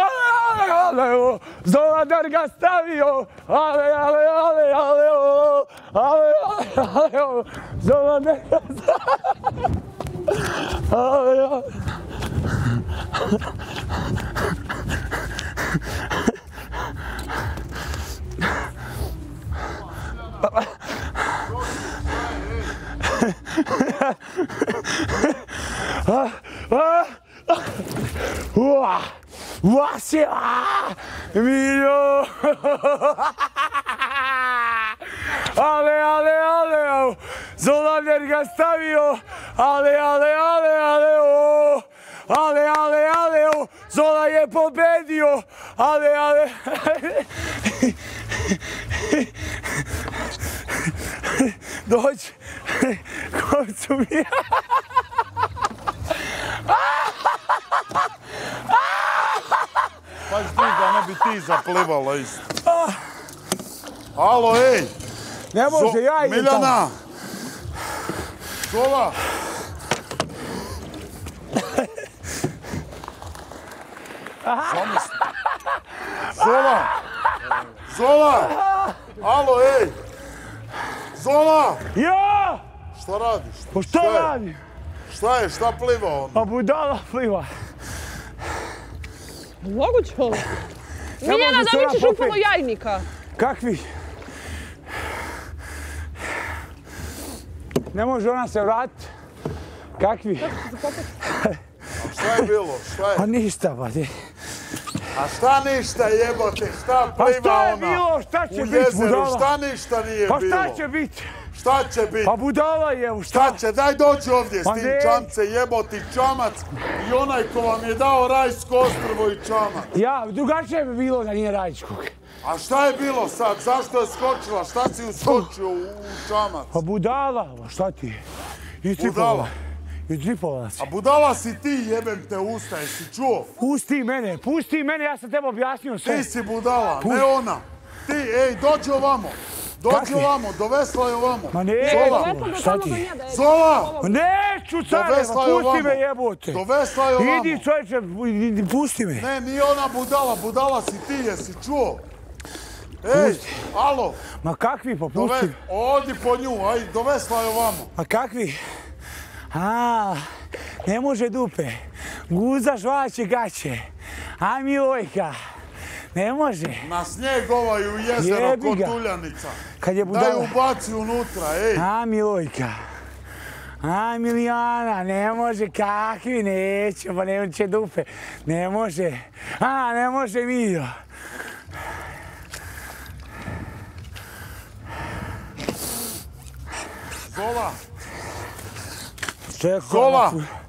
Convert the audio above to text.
ალე ალეო ზოლადარ გასტავიო ალე ალე ალე ალეო ალე ალეო ზოლადარ ალე Ah! Ah! Uah! Uah! Se! ga. Ale, ale. Ua! Ua se! Miljo! Ale, ale, ale! Zolander ga stavio! Ale, ale, ale, ale! Ale, ale, ale! Zola je pobedio! Ale, ale! Dođi! Kovcu mi! Ah ti da ne bi ti zaplivala isto. Alo, ej! Ne može, Zo- ja idem tamo. Miljana! Zola! Zamisli. Zola! Zola! Alo, ej! Zola! Ja! Šta radiš? Pa šta je? radi? Šta je? Šta pliva ono? Pa budala pliva. Moguće ovo. Miljana, da ona ćeš upalo jajnika? Kakvi? Ne može ona se vratiti. Kakvi? Šta je bilo? Šta je? Pa ništa, pa ti. A šta ništa jebote? Šta Pa pliva šta je ona? bilo? Šta će U biti jezeru, budala? šta ništa nije Pa bilo? šta će biti? Šta će biti? Pa budala je, šta? Šta će? Daj dođi ovdje s Pa tim ne. čamce, jeboti čamac i onaj ko vam je dao rajsko ostrvo i čamac. Ja, drugačije bi bilo da nije Rajičkog. A šta je bilo sad? Zašto je skočila? Šta si uskočio u, u čamac? Pa budala, šta ti je? I Budala. I tripovala si. A budala si ti, jebem te usta, jesi čuo? Pusti mene, pusti mene, ja sam tebe objasnio sve. Ti si budala, ne ona. Ti, ej, dođi ovamo. Dođi ovamo, dovesla je ovamo. Ma ne, Zola, šta ti? Zola! Ma neću, careva, je pusti me jebote. Dovesla je ovamo. Idi čovječe, idi, pusti me. Ne, nije ona budala, budala si ti, jesi čuo? Ej, alo, Ma kakvi, pa dove, pusti. odi po nju, aj, dovesla je ovamo. Ma kakvi? A, ne može dupe. Guza žvaće gaće. A Milojka, ne može. Na snijeg ovaj u jezero Jebi kod. Tuljanica. Kad je Daj budala. ubaci unutra, ej. A Milojka. A Milijana, ne može, kakvi, neće, pa ne će dupe. Ne može. A, ne može Miljo. Zola, Čekaj, Zola. onako-